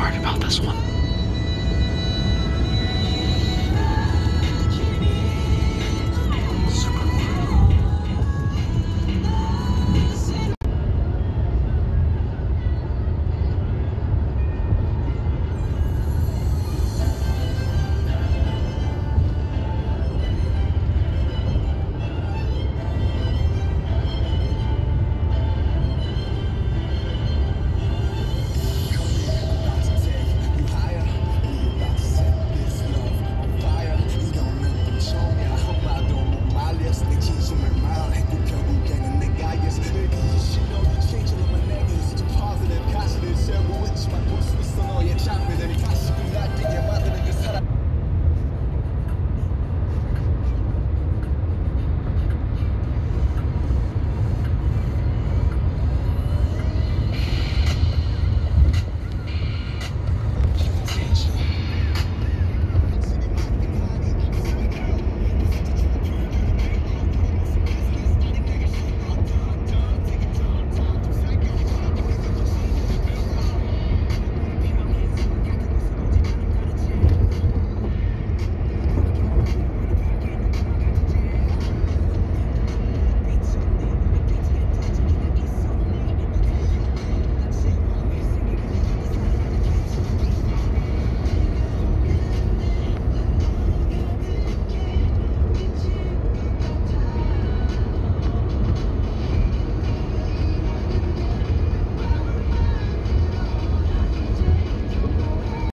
worried about this one.